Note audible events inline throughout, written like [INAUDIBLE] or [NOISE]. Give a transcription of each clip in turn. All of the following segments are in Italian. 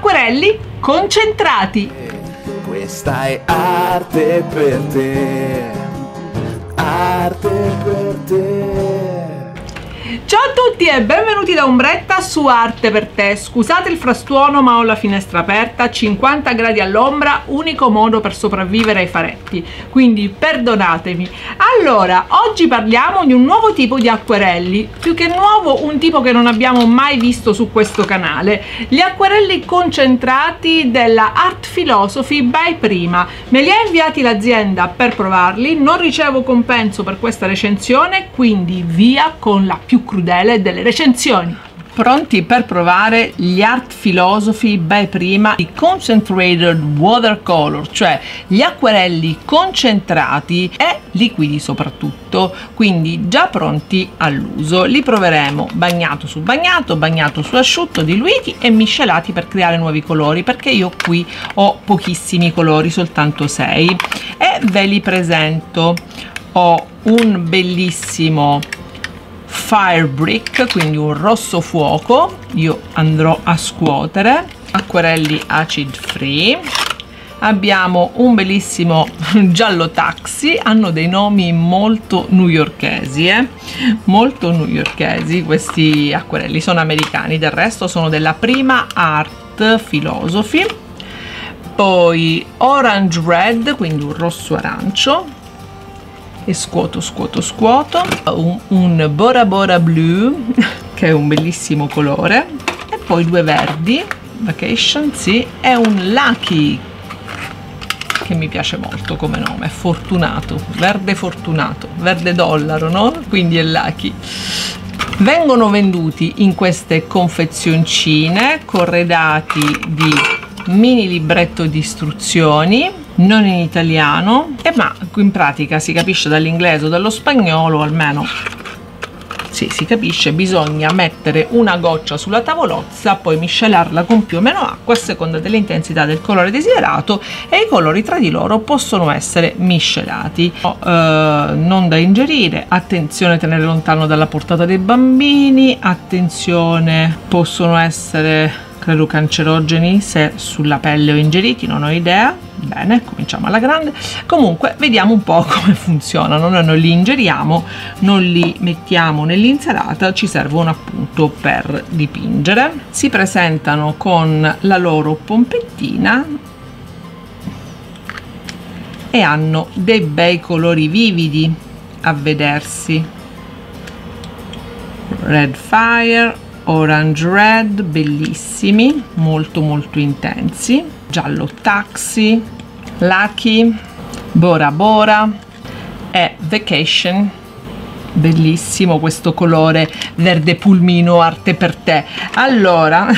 acquerelli concentrati. Questa è arte per te, arte per te. Ciao a tutti e benvenuti da Ombretta su Arte per te. Scusate il frastuono ma ho la finestra aperta, 50 gradi all'ombra, unico modo per sopravvivere ai faretti, quindi perdonatemi. Allora, oggi parliamo di un nuovo tipo di acquerelli, più che nuovo un tipo che non abbiamo mai visto su questo canale, gli acquerelli concentrati della Art Philosophy by Prima. Me li ha inviati l'azienda per provarli, non ricevo compenso per questa recensione, quindi via con la più crudele delle recensioni. Pronti per provare gli Art Philosophy by Prima di Concentrated Watercolor, cioè gli acquerelli concentrati e liquidi soprattutto, quindi già pronti all'uso. Li proveremo bagnato su bagnato, bagnato su asciutto, diluiti e miscelati per creare nuovi colori, perché io qui ho pochissimi colori, soltanto 6 e ve li presento. Ho un bellissimo fire brick quindi un rosso fuoco. Io andrò a scuotere. Acquerelli acid free. Abbiamo un bellissimo [LAUGHS] giallo taxi. Hanno dei nomi molto newyorkesi eh? molto newyorkesi questi acquerelli. Sono americani del resto sono della prima art philosophy poi orange red quindi un rosso arancio e scuoto scuoto scuoto. Un, un Bora Bora Blue [LAUGHS] che è un bellissimo colore. E poi due verdi. Vacation sì. E un Lucky che mi piace molto come nome. Fortunato. Verde fortunato. Verde dollaro no quindi è Lucky. Vengono venduti in queste confezioncine corredati di mini libretto di istruzioni non in italiano e ma in pratica si capisce dall'inglese o dallo spagnolo almeno sì, si capisce, bisogna mettere una goccia sulla tavolozza, poi miscelarla con più o meno acqua a seconda dell'intensità del colore desiderato e i colori tra di loro possono essere miscelati. Eh, non da ingerire, attenzione a tenere lontano dalla portata dei bambini, attenzione, possono essere credo cancerogeni se sulla pelle o ingeriti, non ho idea. Bene, cominciamo alla grande. Comunque, vediamo un po' [LAUGHS] come funzionano. Noi non li ingeriamo, non li mettiamo nell'insalata, ci servono appunto per dipingere. Si presentano con la loro pompettina e hanno dei bei colori vividi a vedersi. Red Fire, orange red bellissimi molto molto intensi giallo taxi lucky bora bora e vacation. Bellissimo questo colore verde pulmino arte per te. Allora [LAUGHS]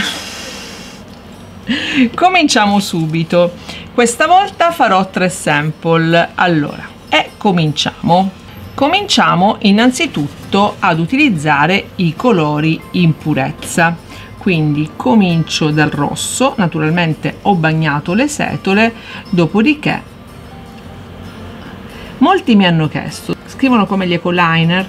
cominciamo subito. Questa volta farò tre sample. Allora e cominciamo. Cominciamo innanzitutto ad utilizzare i colori in purezza. Quindi comincio dal rosso, naturalmente ho bagnato le setole, dopodiché molti mi hanno chiesto, scrivono come gli ecoliner,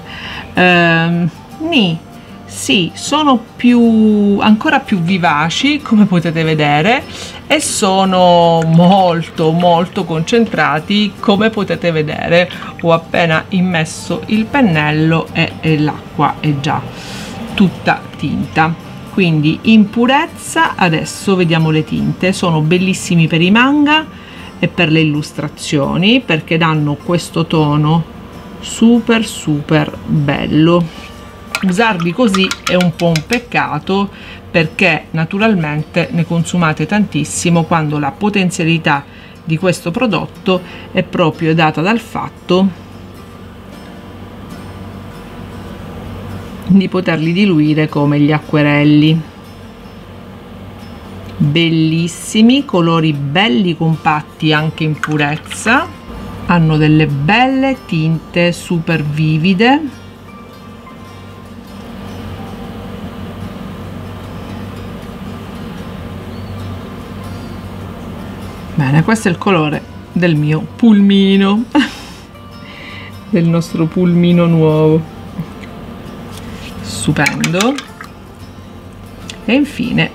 ehm, ni, sì, sono più, ancora più vivaci, come potete vedere, e sono molto molto concentrati, come potete vedere. Ho appena immesso il pennello e, e l'acqua è già tutta tinta. Quindi in purezza adesso vediamo le tinte, sono bellissimi per i manga e per le illustrazioni perché danno questo tono super super bello. Usarli così è un po' un peccato perché naturalmente ne consumate tantissimo quando la potenzialità di questo prodotto è proprio data dal fatto di poterli diluire come gli acquerelli. Bellissimi colori belli compatti anche in purezza. Hanno delle belle tinte super vivide. Bene questo è il colore del mio pulmino [LAUGHS] del nostro pulmino nuovo stupendo. E infine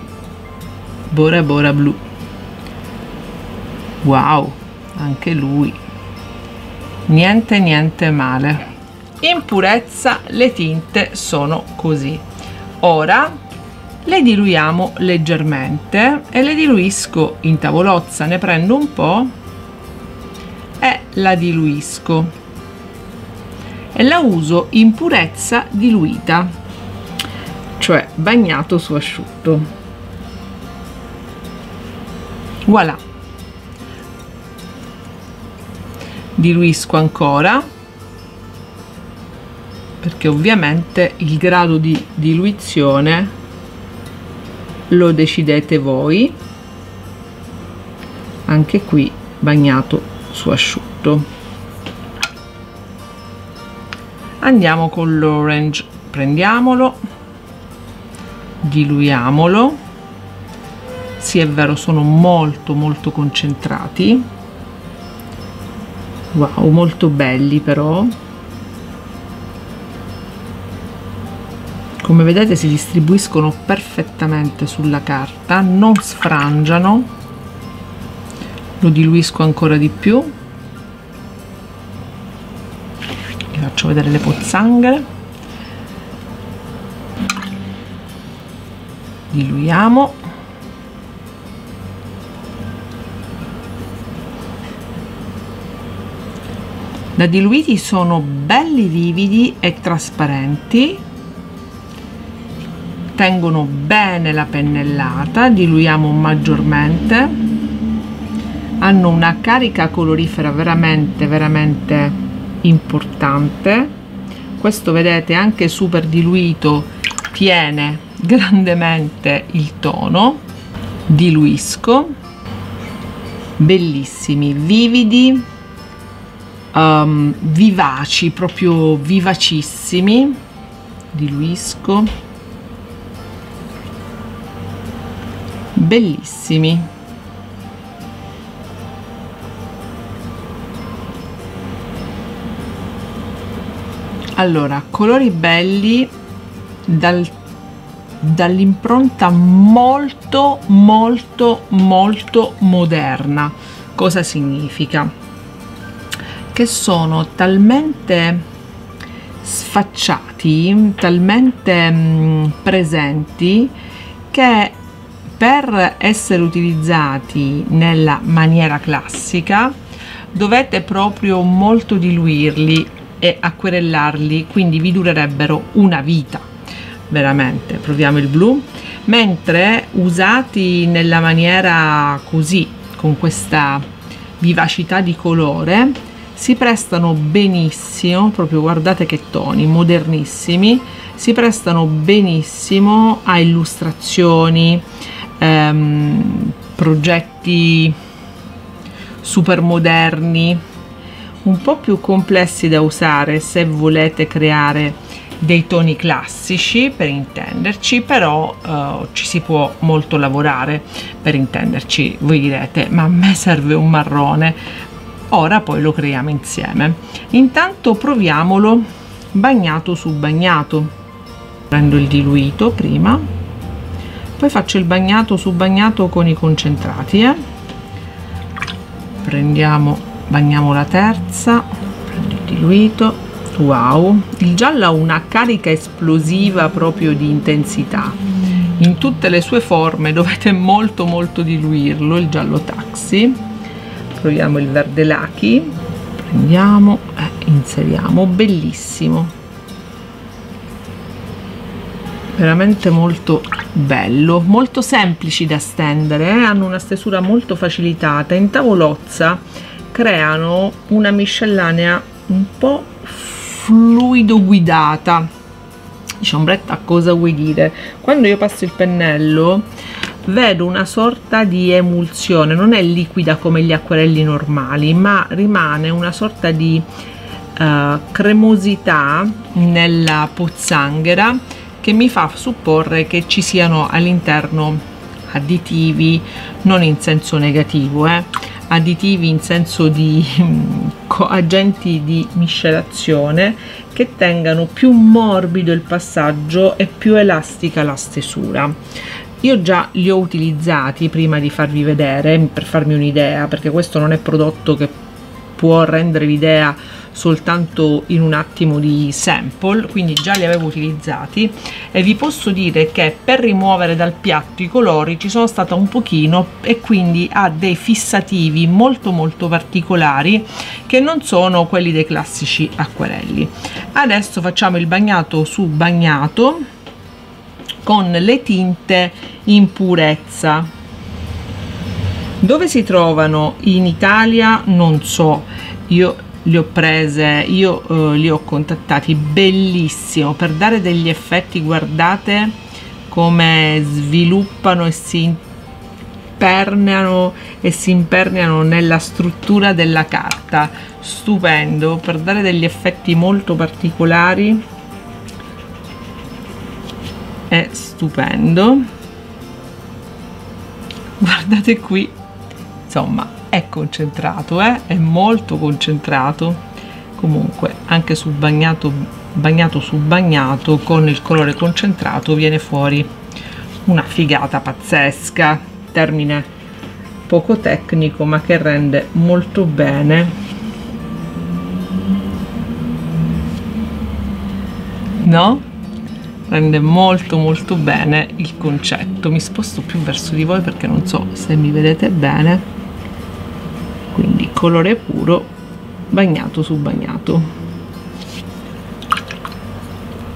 Bora Bora blu. Wow anche lui. Niente niente male. In purezza le tinte sono così. Ora le diluiamo leggermente e le diluisco in tavolozza ne prendo un po e la diluisco e la uso in purezza diluita cioè bagnato su asciutto. Voilà. Diluisco ancora perché ovviamente il grado di diluizione lo decidete voi. Anche qui bagnato su asciutto. Andiamo con l'orange. Prendiamolo diluiamolo. Sì è vero sono molto molto concentrati. Wow molto belli però. Come vedete si distribuiscono perfettamente sulla carta non sfrangiano. Lo diluisco ancora di più. Vi faccio vedere le pozzanghere diluiamo. Da diluiti sono belli vividi e trasparenti. Tengono bene la pennellata diluiamo maggiormente. Hanno una carica colorifera veramente veramente importante. Questo vedete anche super diluito tiene grandemente il tono diluisco bellissimi vividi um, vivaci proprio vivacissimi diluisco bellissimi. Allora colori belli dal, dall'impronta molto molto molto moderna. Cosa significa? Che sono talmente sfacciati talmente mh, mm, presenti che per essere utilizzati nella maniera classica dovete proprio molto diluirli e acquerellarli quindi vi durerebbero una vita veramente proviamo il blu. Mentre usati nella maniera così con questa vivacità di colore si prestano benissimo proprio guardate che toni modernissimi si prestano benissimo a illustrazioni ehm, progetti super moderni un po' più complessi da usare se volete creare dei toni classici per intenderci però uh, ci si può molto lavorare per intenderci voi direte ma a me serve un marrone. Ora poi lo creiamo insieme. Intanto proviamolo bagnato su bagnato. Prendo il diluito prima poi faccio il bagnato su bagnato con i concentrati eh? prendiamo bagniamo la terza prendo il diluito wow il giallo ha una carica esplosiva proprio di intensità. In tutte le sue forme dovete molto molto diluirlo il giallo taxi. Proviamo il verde lachi prendiamo eh, inseriamo. Bellissimo. Veramente molto bello molto semplici da stendere eh? hanno una stesura molto facilitata. In tavolozza creano una miscellanea un po' fluido guidata. Dice ombretta cosa vuoi dire? Quando io passo il pennello vedo una sorta di emulsione. Non è liquida come gli acquerelli normali ma rimane una sorta di uh, cremosità nella pozzanghera che mi fa supporre che ci siano all'interno additivi non in senso negativo eh, additivi in senso di agenti di miscelazione che tengano più morbido il passaggio e più elastica la stesura. Io già li ho utilizzati prima di farvi vedere per farmi un'idea perché questo non è prodotto che può rendere l'idea soltanto in un attimo di sample quindi già li avevo utilizzati. E vi posso dire che per rimuovere dal piatto i colori ci sono stata un pochino e quindi ha dei fissativi molto molto particolari che non sono quelli dei classici acquerelli. Adesso facciamo il bagnato su bagnato con le tinte in purezza. Dove si trovano? In Italia non so. Io li ho prese io eh, li ho contattati bellissimo per dare degli effetti guardate come sviluppano e si imperneano e si imperneano nella struttura della carta. Stupendo per dare degli effetti molto particolari. È stupendo. Guardate qui insomma è concentrato eh? è molto concentrato. Comunque anche sul bagnato bagnato su bagnato con il colore concentrato viene fuori una figata pazzesca. Termine poco tecnico ma che rende molto bene. No? rende molto molto bene il concetto. Mi sposto più verso di voi perché non so se mi vedete bene colore puro bagnato su bagnato.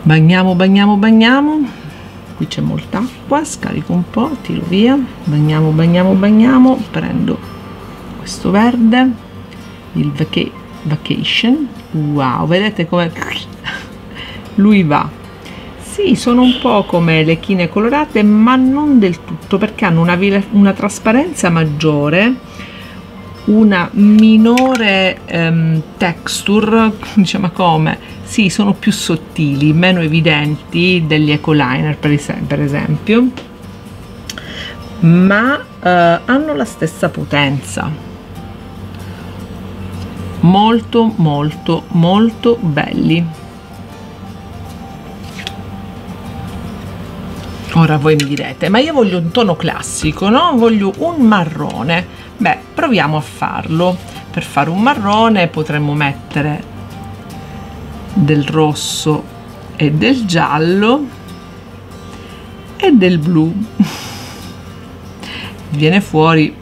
Bagniamo bagniamo bagniamo. Qui c'è molta acqua scarico un po' tiro via. Bagniamo bagniamo bagniamo. Prendo questo verde il vaca vacation. Wow vedete come [LAUGHS] lui va. Sì sono un po' come le chine colorate ma non del tutto perché hanno una, una trasparenza maggiore una minore um, texture, [LAUGHS] diciamo come? Sì, sono più sottili, meno evidenti degli ecoliner per, per esempio, ma uh, hanno la stessa potenza. Molto, molto, molto belli. Ora voi mi direte, ma io voglio un tono classico, no? Voglio un marrone Beh, proviamo a farlo. Per fare un marrone potremmo mettere del rosso e del giallo e del blu. [LAUGHS] Viene fuori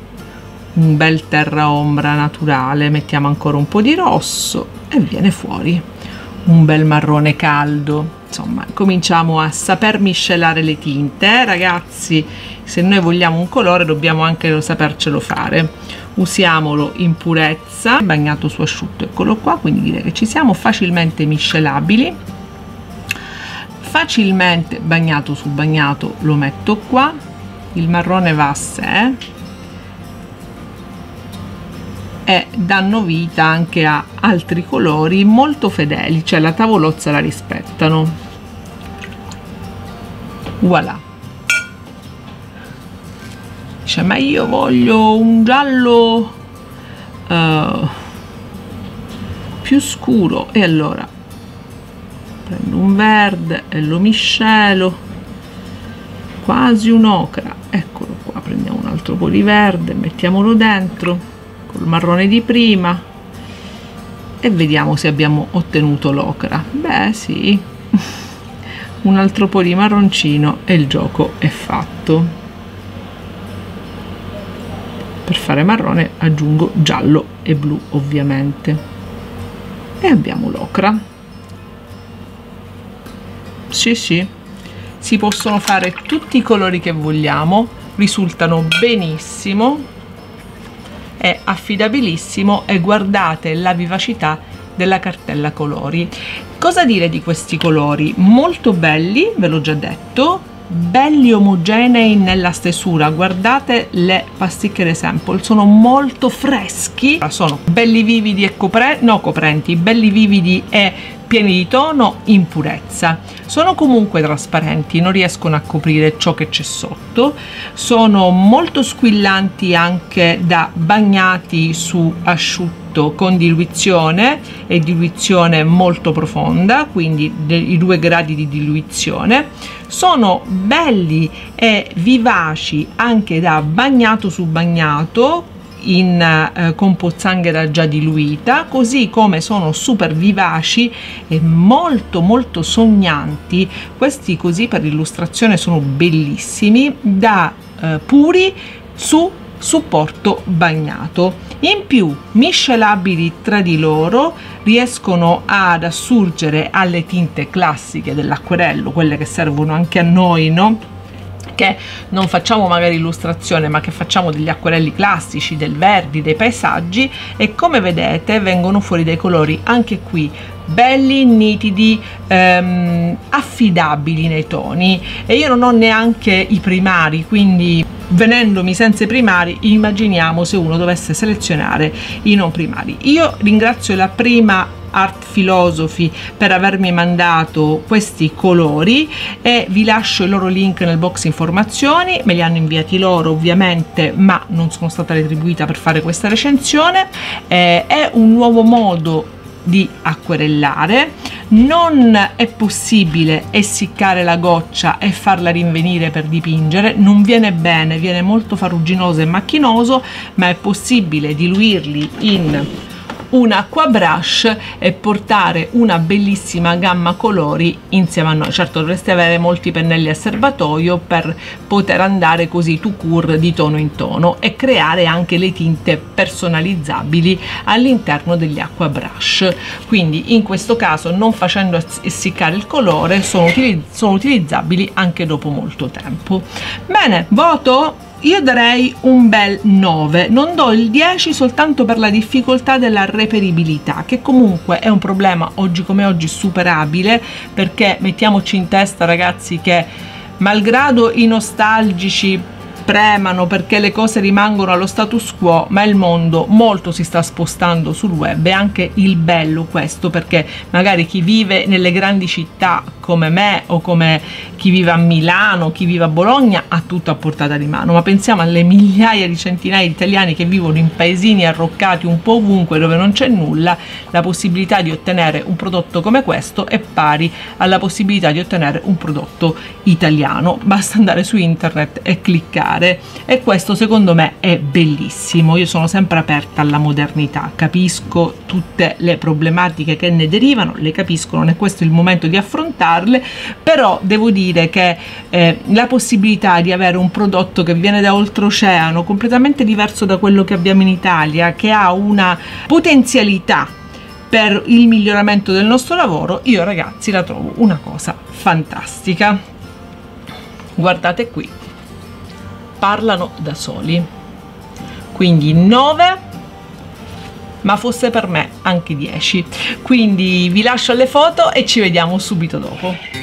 un bel terra ombra naturale, mettiamo ancora un po' di rosso e viene fuori un bel marrone caldo. Insomma, cominciamo a saper miscelare le tinte, eh, ragazzi se noi vogliamo un colore dobbiamo anche sapercelo fare. Usiamolo in purezza bagnato su asciutto eccolo qua quindi direi che ci siamo facilmente miscelabili. Facilmente bagnato su bagnato lo metto qua. Il marrone va a sé. E danno vita anche a altri colori molto fedeli cioè la tavolozza la rispettano. Voilà dice ma io voglio un giallo uh, più scuro. E allora prendo un verde e lo miscelo quasi un'ocra. Eccolo qua prendiamo un altro po' di verde mettiamolo dentro col marrone di prima e vediamo se abbiamo ottenuto l'ocra. Beh sì. [LAUGHS] Un altro po' di marroncino e il gioco è fatto per fare marrone aggiungo giallo e blu ovviamente. E abbiamo l'ocra. Sì sì. Si possono fare tutti i colori che vogliamo risultano benissimo è affidabilissimo e guardate la vivacità della cartella colori. Cosa dire di questi colori? Molto belli ve l'ho già detto belli omogenei nella stesura. Guardate le pasticche sample sono molto freschi. Sono belli vividi e coprenti no coprenti belli vividi e pieni di tono in purezza. Sono comunque trasparenti non riescono a coprire ciò che c'è sotto. Sono molto squillanti anche da bagnati su asciutto fatto con diluizione e diluizione molto profonda quindi i due gradi di diluizione. Sono belli e vivaci anche da bagnato su bagnato in, eh, con pozzanghera già diluita così come sono super vivaci e molto molto sognanti. Questi così per illustrazione sono bellissimi da eh, puri su supporto bagnato. In più, miscelabili tra di loro, riescono ad assurgere alle tinte classiche dell'acquerello, quelle che servono anche a noi, no? che non facciamo magari illustrazione ma che facciamo degli acquerelli classici del verdi dei paesaggi e come vedete vengono fuori dei colori anche qui belli, nitidi, ehm, affidabili nei toni. E io non ho neanche i primari quindi venendomi senza i primari immaginiamo se uno dovesse selezionare i non primari. Io ringrazio la prima Art Philosophy per avermi mandato questi colori e vi lascio il loro link nel box informazioni. Me li hanno inviati loro ovviamente ma non sono stata retribuita per fare questa recensione. Eh, è un nuovo modo di acquerellare. Non è possibile essiccare la goccia e farla rinvenire per dipingere. Non viene bene viene molto farruginoso e macchinoso ma è possibile diluirli in un acqua brush e portare una bellissima gamma colori insieme a noi. Certo dovreste avere molti pennelli a serbatoio per poter andare così to cure di tono in tono e creare anche le tinte personalizzabili all'interno degli acqua brush. Quindi in questo caso non facendo essiccare il colore sono, utilizz sono utilizzabili anche dopo molto tempo. Bene voto io darei un bel 9 non do il 10 soltanto per la difficoltà della reperibilità che comunque è un problema oggi come oggi superabile perché mettiamoci in testa ragazzi che malgrado i nostalgici premano perché le cose rimangono allo status quo ma il mondo molto si sta spostando sul web e anche il bello questo perché magari chi vive nelle grandi città come me o come chi vive a Milano, chi vive a Bologna ha tutto a portata di mano. Ma pensiamo alle migliaia di centinaia di italiani che vivono in paesini arroccati un po' ovunque dove non c'è nulla la possibilità di ottenere un prodotto come questo è pari alla possibilità di ottenere un prodotto italiano. Basta andare su internet e cliccare. E questo secondo me è bellissimo. Io sono sempre aperta alla modernità. Capisco tutte le problematiche che ne derivano le capisco non è questo il momento di affrontarle però devo dire che eh, la possibilità di avere un prodotto che viene da oltreoceano completamente diverso da quello che abbiamo in Italia che ha una potenzialità per il miglioramento del nostro lavoro io ragazzi la trovo una cosa fantastica. Guardate qui. Parlano da soli. Quindi 9 ma fosse per me anche 10 quindi vi lascio alle foto e ci vediamo subito dopo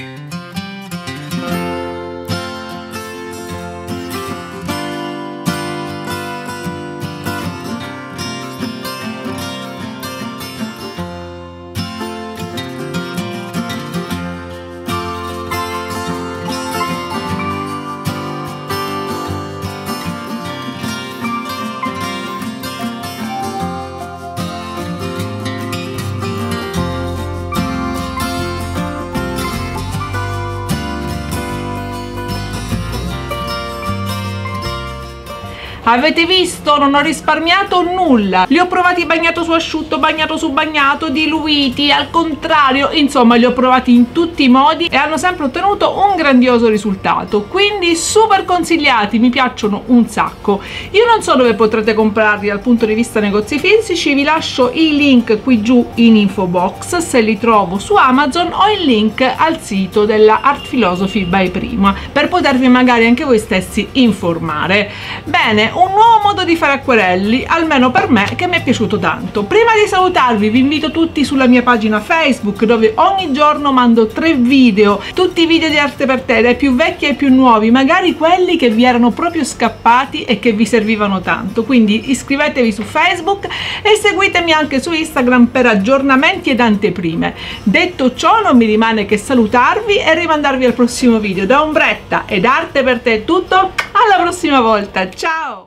avete visto? Non ho risparmiato nulla. Li ho provati bagnato su asciutto bagnato su bagnato diluiti al contrario. Insomma li ho provati in tutti i modi e hanno sempre ottenuto un grandioso risultato. Quindi super consigliati mi piacciono un sacco. Io non so dove potrete comprarli dal punto di vista negozi fisici vi lascio i link qui giù in info box. Se li trovo su amazon o il link al sito della art philosophy by prima per potervi magari anche voi stessi informare. Bene un nuovo modo di fare acquerelli almeno per me che mi è piaciuto tanto. Prima di salutarvi vi invito tutti sulla mia pagina facebook dove ogni giorno mando tre video. Tutti i video di arte per te dai più vecchi ai più nuovi magari quelli che vi erano proprio scappati e che vi servivano tanto. Quindi iscrivetevi su facebook e seguitemi anche su instagram per aggiornamenti ed anteprime. Detto ciò non mi rimane che salutarvi e rimandarvi al prossimo video. Da ombretta ed arte per te è tutto. Alla prossima volta. Ciao